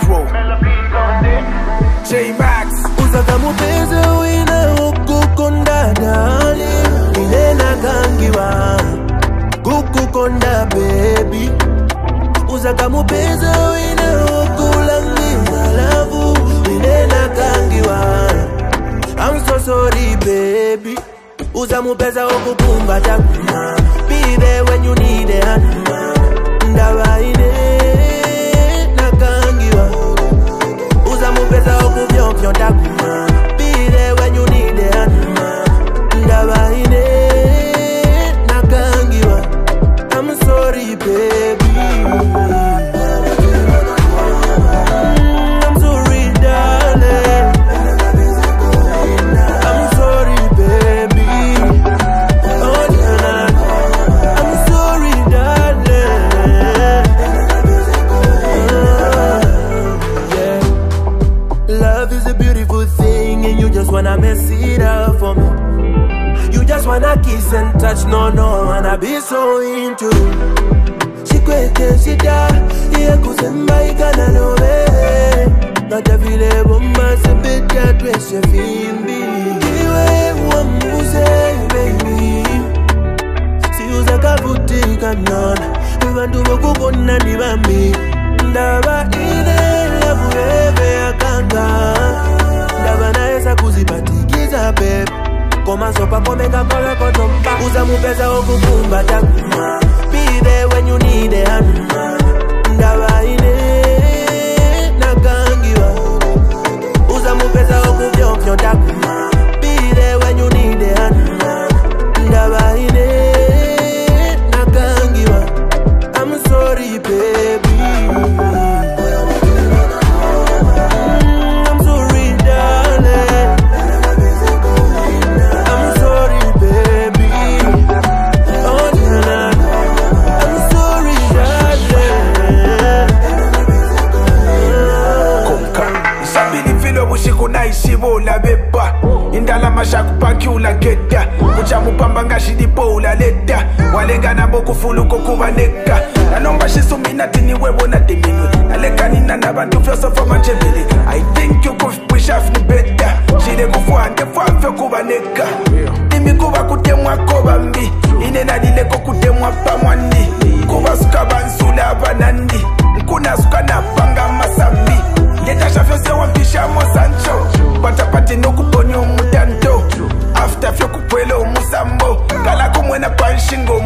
Crow Jemax. Uzaka mupenzi wine na Ine nakangiwa Kukukonda baby. Uzaka mupenzi wine ukulangiza lavu. Na nakangiwa I'm so sorry baby. Uza mupeza wokukumbata Be there when you need it Ndawa beautiful thing and you just wanna mess it up for me. You just wanna kiss and touch, no, no, wanna be so into. You chikwete shida iye kusemba ikana lobe ngata vile bomba sepeta tweshe fimbi iwe uamuze baby. Siuza kavutika nona abantu bokubona ni bambi. Ndaba komasopa komeka kolokotomba uzamupeza okukumbata kuma be indala mashaku pakyula geda kuchamupamba ngashilipoula leda walengana bokufuna ukokubaleka nanomba shisuminatini webona diminwe nalekanina nabantu fyosofa manjebele i think yukufbwishafni beda shile kufwande fwafyo kubaneka imikuba kutemwa koba mbi. Inenalileko kutemwa 辛苦